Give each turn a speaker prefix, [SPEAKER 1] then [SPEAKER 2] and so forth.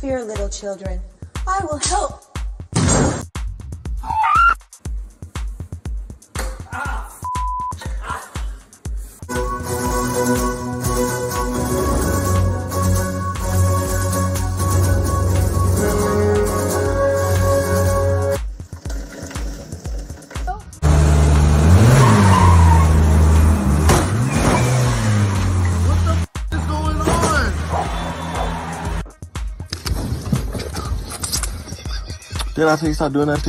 [SPEAKER 1] fear, little children. I will help.
[SPEAKER 2] Tela se está donando.